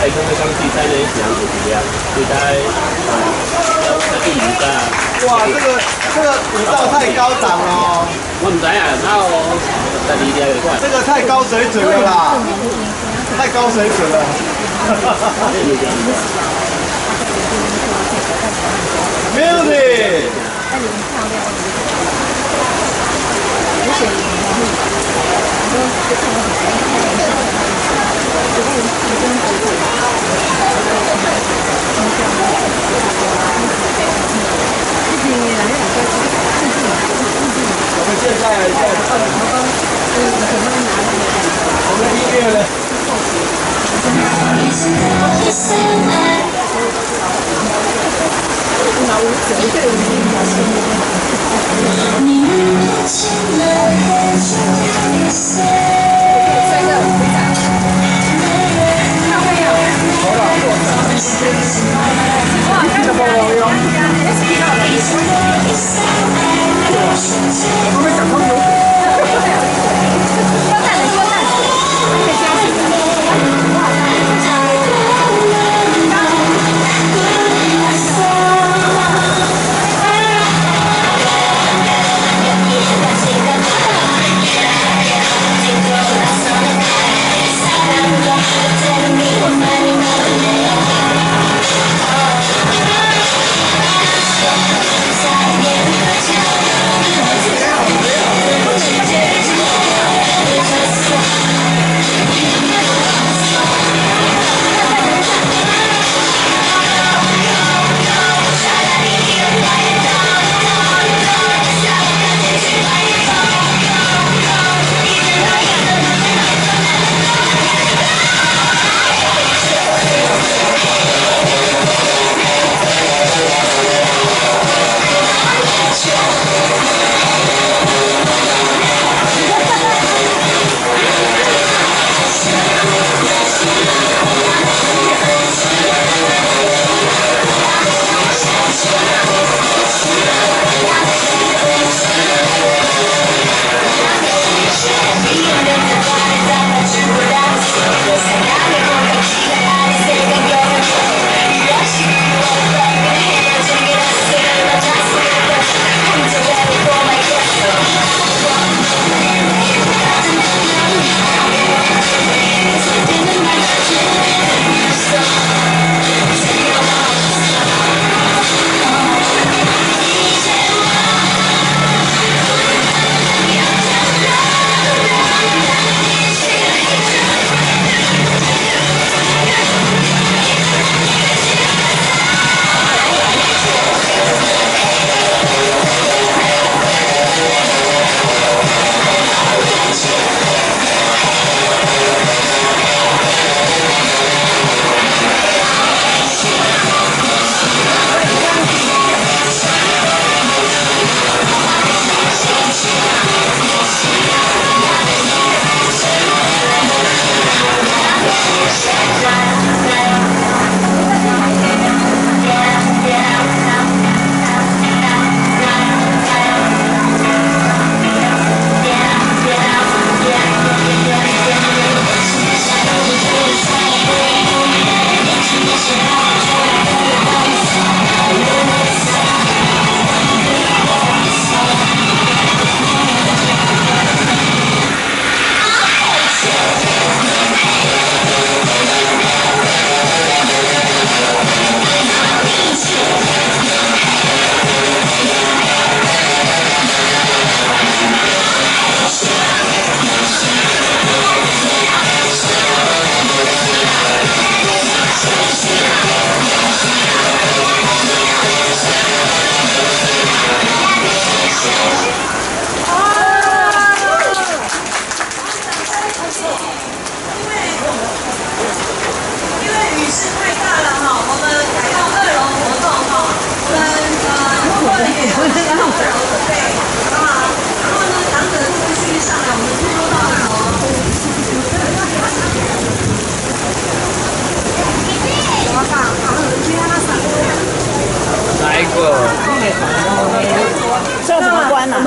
哎，刚刚刚比赛呢，是两组比啊，所以大概啊，在第五个。哇，这个这个舞蹈太高档了。我唔知啊，那我第二条就快。这个太高水准了啦，太高水准了。Music。我们现在在我们音乐呢？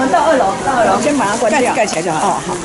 们到二楼，到二楼先把它关掉，盖起来就好。哦，好。